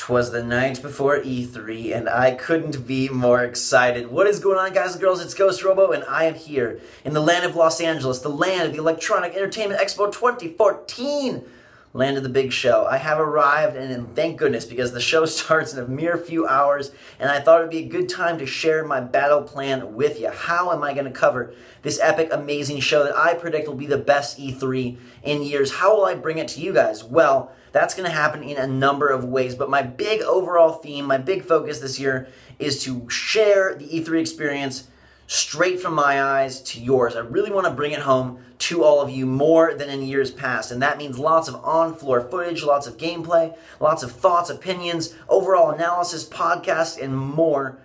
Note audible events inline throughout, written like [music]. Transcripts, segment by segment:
Twas the night before E3, and I couldn't be more excited. What is going on, guys and girls? It's Ghost Robo, and I am here in the land of Los Angeles, the land of the Electronic Entertainment Expo 2014 land of the big show. I have arrived, and thank goodness, because the show [laughs] starts in a mere few hours, and I thought it'd be a good time to share my battle plan with you. How am I going to cover this epic, amazing show that I predict will be the best E3 in years? How will I bring it to you guys? Well, that's going to happen in a number of ways, but my big overall theme, my big focus this year is to share the E3 experience straight from my eyes to yours. I really want to bring it home to all of you more than in years past, and that means lots of on floor footage, lots of gameplay, lots of thoughts, opinions, overall analysis, podcasts, and more.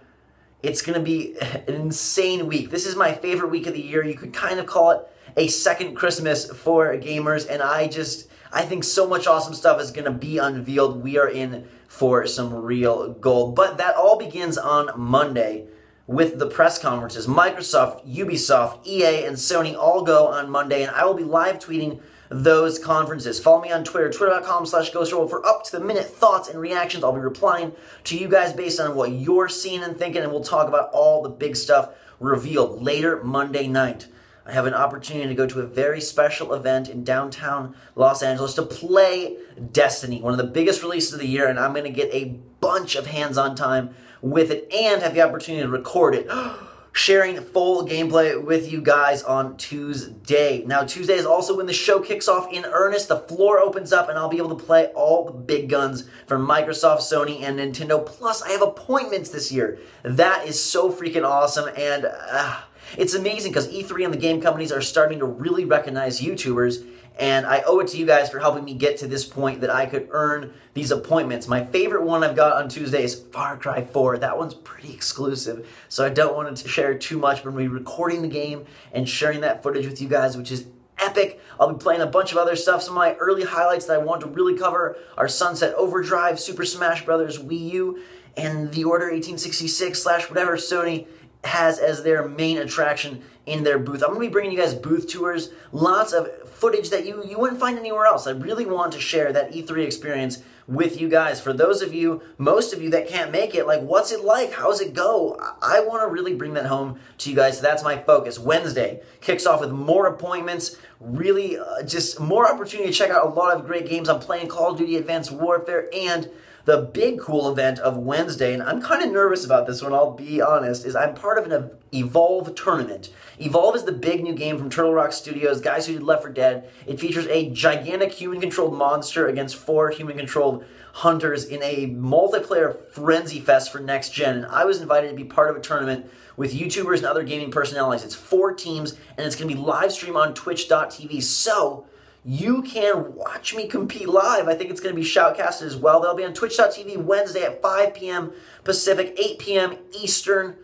It's going to be [laughs] an insane week. This is my favorite week of the year. You could kind of call it a second Christmas for gamers, and I just I think so much awesome stuff is going to be unveiled. We are in for some real gold. But that all begins on Monday with the press conferences. Microsoft, Ubisoft, EA, and Sony all go on Monday, and I will be live tweeting those conferences. Follow me on Twitter, twitter.com slash for up to the minute thoughts and reactions. I'll be replying to you guys based on what you're seeing and thinking, and we'll talk about all the big stuff revealed later Monday night. I have an opportunity to go to a very special event in downtown Los Angeles to play Destiny, one of the biggest releases of the year, and I'm going to get a bunch of hands on time with it and have the opportunity to record it. [gasps] Sharing full gameplay with you guys on Tuesday. Now, Tuesday is also when the show kicks off in earnest. The floor opens up, and I'll be able to play all the big guns from Microsoft, Sony, and Nintendo. Plus, I have appointments this year. That is so freaking awesome, and. Uh, it's amazing because E3 and the game companies are starting to really recognize YouTubers, and I owe it to you guys for helping me get to this point that I could earn these appointments. My favorite one I've got on Tuesday is Far Cry 4. That one's pretty exclusive, so I don't want to share too much, but I'm be recording the game and sharing that footage with you guys, which is epic. I'll be playing a bunch of other stuff. Some of my early highlights that I want to really cover are Sunset Overdrive, Super Smash Brothers, Wii U, and The Order 1886 slash whatever Sony has as their main attraction in their booth. I'm to be bringing you guys booth tours, lots of footage that you, you wouldn't find anywhere else. I really want to share that E3 experience with you guys. For those of you, most of you that can't make it, like, what's it like? How's it go? I, to really bring that home to you guys. So that's my focus. Wednesday kicks off with more appointments, really uh, just more opportunity to check out a lot of great games. I'm playing Call of Duty Advanced Warfare and the big cool event of Wednesday, and I'm kind of nervous about this one, I'll be honest, is I'm part of an Evolve tournament. Evolve is the big new game from Turtle Rock Studios, guys who did Left 4 Dead. It features a gigantic human controlled monster against four human controlled hunters in a multiplayer frenzy fest for next gen. And I was invited to be part of a tournament with YouTubers and other gaming personalities. It's four teams, and it's going to be live stream on twitch.tv. So, you can watch me compete live. I think it's going to be shoutcasted as well. They'll be on twitch.tv Wednesday at 5 p.m. Pacific, 8 p.m. Eastern,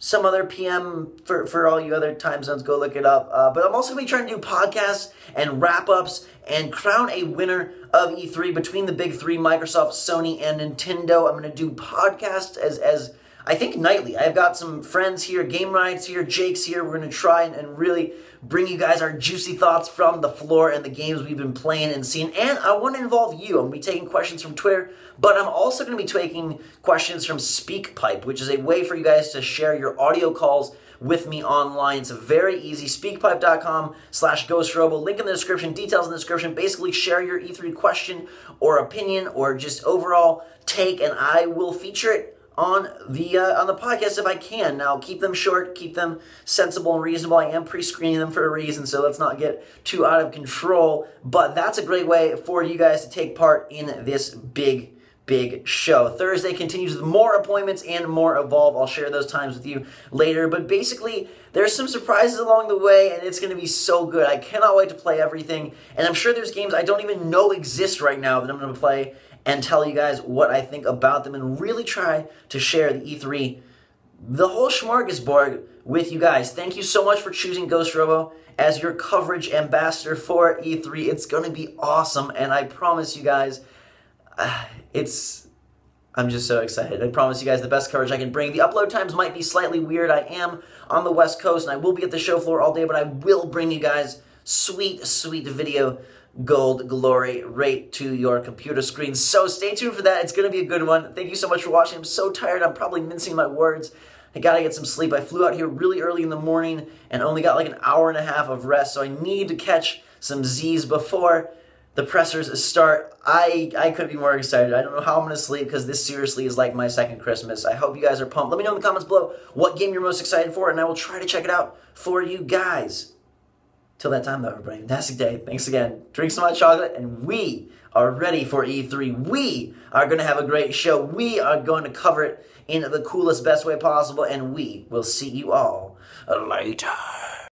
some other PM for, for all you other time zones. Go look it up. Uh, but I'm also going to be trying to do podcasts and wrap ups and crown a winner of E3 between the big three Microsoft, Sony, and Nintendo. I'm going to do podcasts as, as I think nightly. I've got some friends here, Gameranx here, Jake's here. We're going to try and, and really bring you guys our juicy thoughts from the floor and the games we've been playing and seeing. And I want to involve you. I'm going to be taking questions from Twitter, but I'm also going to be taking questions from SpeakPipe, which is a way for you guys to share your audio calls with me online. It's very easy. Speakpipe.com slash ghostrobo. Link in the description, details in the description. Basically, share your E3 question or opinion or just overall take, and I will feature it on the uh, on the podcast if I can. Now keep them short, keep them sensible and reasonable. I am pre-screening them for a reason, so let's not get too out of control. But that's a great way for you guys to take part in this big big show. Thursday continues with more appointments and more Evolve. I'll share those times with you later. But basically, there's some surprises along the way, and it's going to be so good. I cannot wait to play everything. And I'm sure there's games I don't even know exist right now that I'm going to play and tell you guys what I think about them and really try to share the E3, the whole smorgasbord with you guys. Thank you so much for choosing Ghost Robo as your coverage ambassador for E3. It's going to be awesome, and I promise you guys, uh, it's. I'm just so excited. I promise you guys the best coverage I can bring. The upload times might be slightly weird. I am on the West Coast and I will be at the show floor all day, but I will bring you guys sweet, sweet video gold glory right to your computer screen. So stay tuned for that. It's going to be a good one. Thank you so much for watching. I'm so tired. I'm probably mincing my words. I gotta get some sleep. I flew out here really early in the morning and only got like an hour and a half of rest, so I need to catch some Z's before the pressers start. I I couldn't be more excited. I don't know how I'm gonna sleep because this seriously is like my second Christmas. I hope you guys are pumped. Let me know in the comments below what game you're most excited for, and I will try to check it out for you guys. Till that time, though, everybody, fantastic day. Thanks again. Drink some hot chocolate, and we are ready for E3. We are going to have a great show. We are going to cover it in the coolest, best way possible, and we will see you all later.